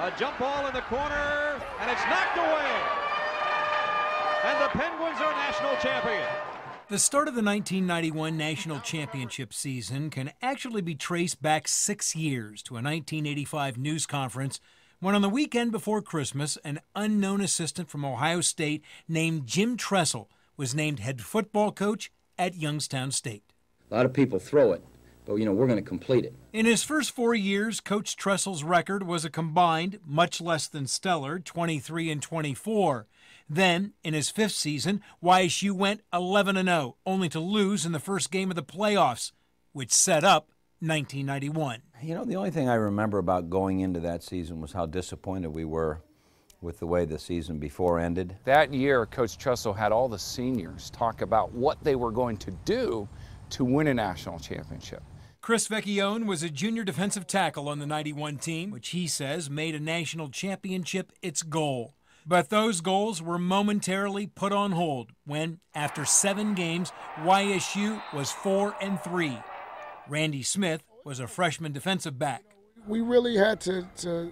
A jump ball in the corner, and it's knocked away. And the Penguins are national champion. The start of the 1991 National Championship season can actually be traced back six years to a 1985 news conference when, on the weekend before Christmas, an unknown assistant from Ohio State named Jim Tressel was named head football coach at Youngstown State. A lot of people throw it, but you know, we're going to complete it. In his first four years, Coach Tressel's record was a combined, much less than stellar, 23 and 24. Then, in his fifth season, YSU went 11 and 0, only to lose in the first game of the playoffs, which set up 1991. You know, the only thing I remember about going into that season was how disappointed we were with the way the season before ended. That year, Coach Tressel had all the seniors talk about what they were going to do to win a national championship. Chris Vecchione was a junior defensive tackle on the 91 team, which he says made a national championship its goal. But those goals were momentarily put on hold when, after seven games, YSU was 4 and 3. Randy Smith was a freshman defensive back. We really had to, to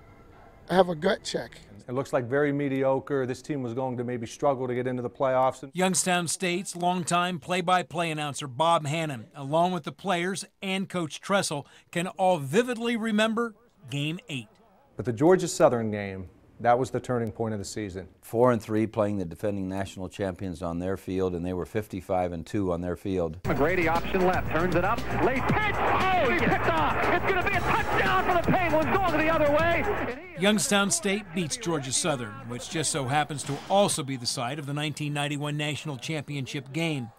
have a gut check. It looks like very mediocre. This team was going to maybe struggle to get into the playoffs. Youngstown State's longtime play by play announcer Bob Hannon, along with the players and Coach Tressel, can all vividly remember Game 8. But the Georgia Southern game that was the turning point of the season. Four and three playing the defending national champions on their field, and they were 55 and two on their field. McGrady option left, turns it up, late pitch. Oh, he picked off. It's going to be a touchdown for the Penguins going the other way. Youngstown State beats Georgia Southern, which just so happens to also be the site of the 1991 national championship game.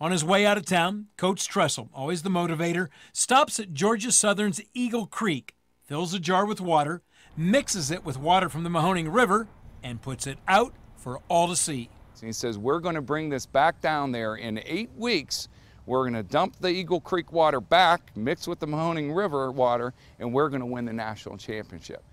On his way out of town, Coach Tressel, always the motivator, stops at Georgia Southern's Eagle Creek, fills a jar with water, mixes it with water from the Mahoning River, and puts it out for all to see. he says, We're going to bring this back down there in eight weeks. We're going to dump the Eagle Creek water back, mix with the Mahoning River water, and we're going to win the national championship.